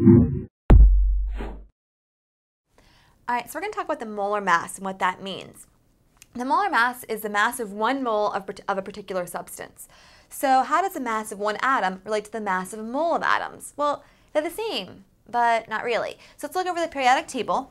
All right, so we're going to talk about the molar mass and what that means. The molar mass is the mass of one mole of, of a particular substance. So how does the mass of one atom relate to the mass of a mole of atoms? Well, they're the same, but not really. So let's look over the periodic table.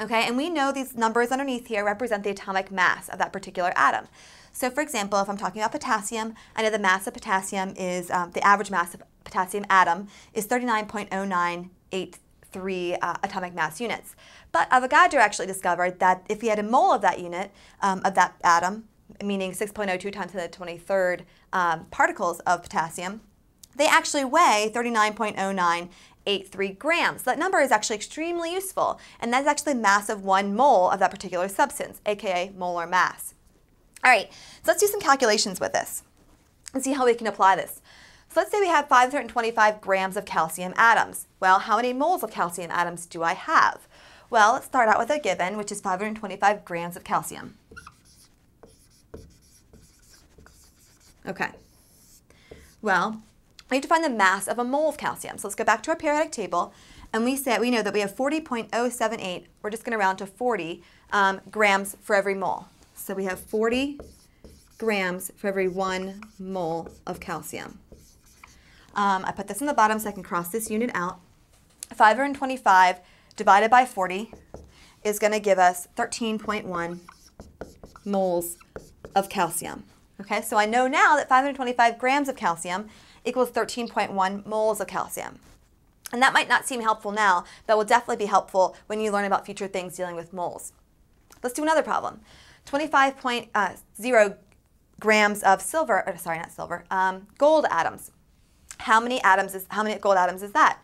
Okay, and we know these numbers underneath here represent the atomic mass of that particular atom. So for example, if I'm talking about potassium, I know the mass of potassium is, um, the average mass of potassium atom is 39.0983 uh, atomic mass units. But Avogadro actually discovered that if he had a mole of that unit, um, of that atom, meaning 6.02 times 10 to the 23rd um, particles of potassium, they actually weigh 39.0983 grams. That number is actually extremely useful, and that's actually the mass of one mole of that particular substance, aka molar mass. All right, so let's do some calculations with this and see how we can apply this. So let's say we have 525 grams of calcium atoms. Well, how many moles of calcium atoms do I have? Well, let's start out with a given, which is 525 grams of calcium. Okay. Well, we have to find the mass of a mole of calcium. So let's go back to our periodic table, and we say we know that we have 40.078. We're just going to round to 40 um, grams for every mole. So we have 40 grams for every one mole of calcium. Um, I put this in the bottom so I can cross this unit out. 525 divided by 40 is going to give us 13.1 moles of calcium. Okay, so I know now that 525 grams of calcium equals 13.1 moles of calcium. And that might not seem helpful now, but will definitely be helpful when you learn about future things dealing with moles. Let's do another problem. 25.0 uh, grams of silver, or sorry, not silver, um, gold atoms. How many atoms is, how many gold atoms is that?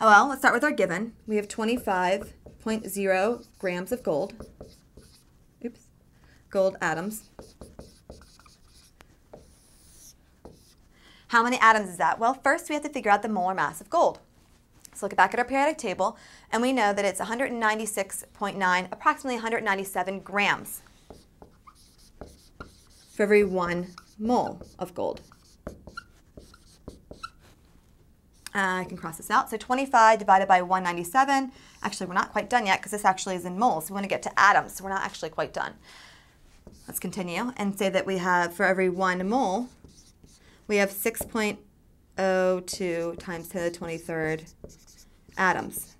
Well, let's start with our given. We have 25.0 grams of gold. Oops. Gold atoms. How many atoms is that? Well, first we have to figure out the molar mass of gold. So look back at our periodic table, and we know that it's 196.9, approximately 197 grams for every one mole of gold. Uh, I can cross this out. So 25 divided by 197. Actually, we're not quite done yet because this actually is in moles. We want to get to atoms, so we're not actually quite done. Let's continue and say that we have, for every one mole, we have 6.02 times 10 to the 23rd atoms.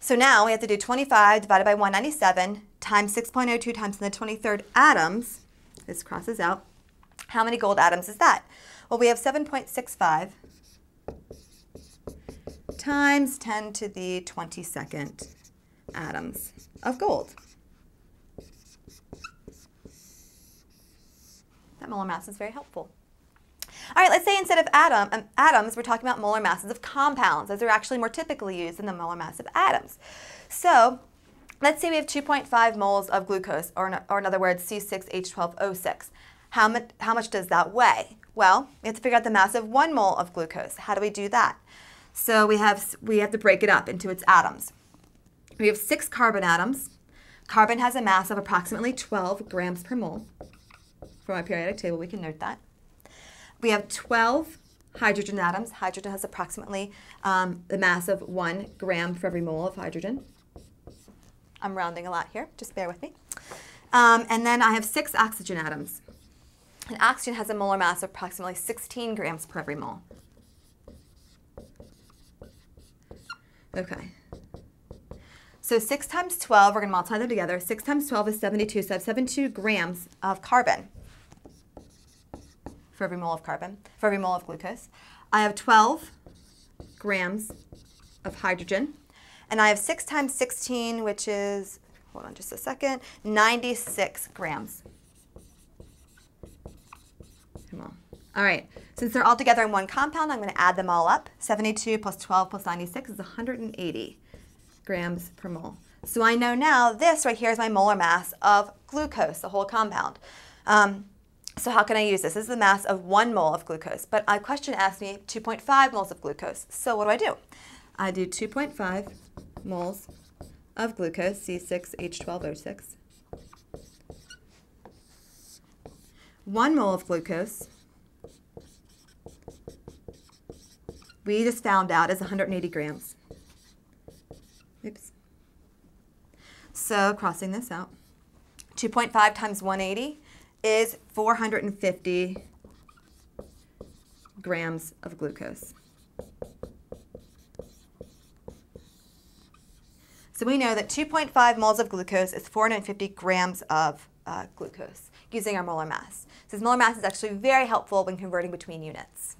So now we have to do 25 divided by 197 times 6.02 times 10 to the 23rd atoms. This crosses out. How many gold atoms is that? Well, we have 7.65 times 10 to the 22nd atoms of gold. Molar mass is very helpful. All right, let's say instead of atom, um, atoms, we're talking about molar masses of compounds. Those are actually more typically used than the molar mass of atoms. So let's say we have 2.5 moles of glucose, or, or in other words, C6H12O6. How much, how much does that weigh? Well, we have to figure out the mass of one mole of glucose. How do we do that? So we have, we have to break it up into its atoms. We have six carbon atoms. Carbon has a mass of approximately 12 grams per mole. From our periodic table, we can note that. We have 12 hydrogen atoms. Hydrogen has approximately um, the mass of one gram for every mole of hydrogen. I'm rounding a lot here, just bear with me. Um, and then I have six oxygen atoms. And oxygen has a molar mass of approximately 16 grams per every mole. Okay. So 6 times 12, we're going to multiply them together. 6 times 12 is 72, so I have 72 grams of carbon for every mole of carbon, for every mole of glucose. I have 12 grams of hydrogen, and I have 6 times 16, which is, hold on just a second, 96 grams Come on. All right, since they're all together in one compound, I'm going to add them all up. 72 plus 12 plus 96 is 180 grams per mole. So I know now this right here is my molar mass of glucose, the whole compound. Um, so how can I use this? This is the mass of one mole of glucose, but a question asked me 2.5 moles of glucose. So what do I do? I do 2.5 moles of glucose, C6H12O6, one mole of glucose, we just found out is 180 grams. Oops. So crossing this out, 2.5 times 180 is 450 grams of glucose. So we know that 2.5 moles of glucose is 450 grams of uh, glucose using our molar mass. So this molar mass is actually very helpful when converting between units.